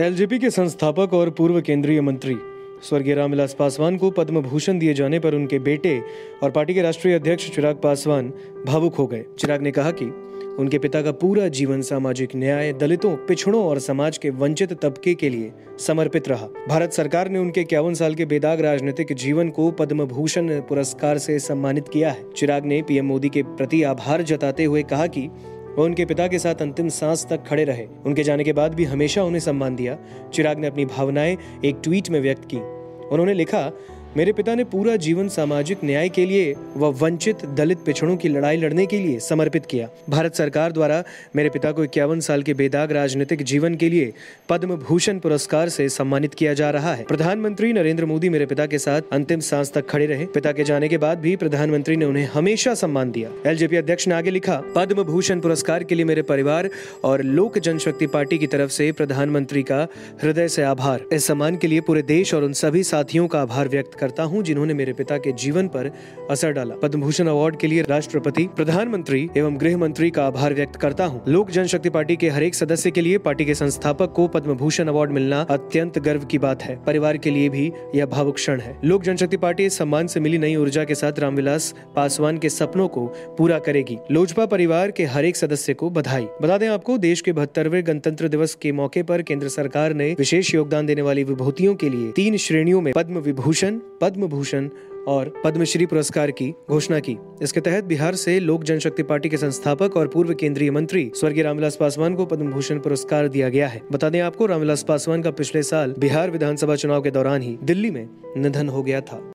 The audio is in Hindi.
एलजेपी के संस्थापक और पूर्व केंद्रीय मंत्री स्वर्गीय रामविलास पासवान को पद्म भूषण दिए जाने पर उनके बेटे और पार्टी के राष्ट्रीय अध्यक्ष चिराग पासवान भावुक हो गए। चिराग ने कहा कि उनके पिता का पूरा जीवन सामाजिक न्याय, दलितों, पिछड़ों और समाज के वंचित तबके के लिए समर्पित रहा। भारत सरकार ने उनके इक्यावन साल के बेदाग राजनीतिक जीवन को पद्म भूषण पुरस्कार से सम्मानित किया है। चिराग ने पीएम मोदी के प्रति आभार जताते हुए कहा कि वो उनके पिता के साथ अंतिम सांस तक खड़े रहे। उनके जाने के बाद भी हमेशा उन्हें सम्मान दिया। चिराग ने अपनी भावनाएँ एक ट्वीट में व्यक्त की। उन्होंने लिखा मेरे पिता ने पूरा जीवन सामाजिक न्याय के लिए व वंचित दलित पिछड़ों की लड़ाई लड़ने के लिए समर्पित किया। भारत सरकार द्वारा मेरे पिता को इक्यावन साल के बेदाग राजनीतिक जीवन के लिए पद्म भूषण पुरस्कार से सम्मानित किया जा रहा है। प्रधानमंत्री नरेंद्र मोदी मेरे पिता के साथ अंतिम सांस तक खड़े रहे। पिता के जाने के बाद भी प्रधानमंत्री ने उन्हें हमेशा सम्मान दिया। एलजेपी अध्यक्ष ने आगे लिखा पद्म भूषण पुरस्कार के लिए मेरे परिवार और लोक जनशक्ति पार्टी की तरफ़ से प्रधानमंत्री का हृदय से आभार। इस सम्मान के लिए पूरे देश और उन सभी साथियों का आभार व्यक्त करता हूँ, जिन्होंने मेरे पिता के जीवन पर असर डाला। पद्म भूषण अवार्ड के लिए राष्ट्रपति, प्रधानमंत्री एवं गृह मंत्री का आभार व्यक्त करता हूँ। लोक जनशक्ति पार्टी के हर एक सदस्य के लिए पार्टी के संस्थापक को पद्म भूषण अवार्ड मिलना अत्यंत गर्व की बात है। परिवार के लिए भी यह भावुक क्षण है। लोक जनशक्ति पार्टी इस सम्मान से मिली नई ऊर्जा के साथ रामविलास पासवान के सपनों को पूरा करेगी। लोजपा परिवार के हर एक सदस्य को बधाई। बता दें आपको, देश के बहत्तरवे गणतंत्र दिवस के मौके पर केंद्र सरकार ने विशेष योगदान देने वाली विभूतियों के लिए तीन श्रेणियों में पद्म विभूषण पद्म भूषण और पद्मश्री पुरस्कार की घोषणा की। इसके तहत बिहार से लोक जनशक्ति पार्टी के संस्थापक और पूर्व केंद्रीय मंत्री स्वर्गीय रामविलास पासवान को पद्म भूषण पुरस्कार दिया गया है। बता दें आपको, रामविलास पासवान का पिछले साल बिहार विधानसभा चुनाव के दौरान ही दिल्ली में निधन हो गया था।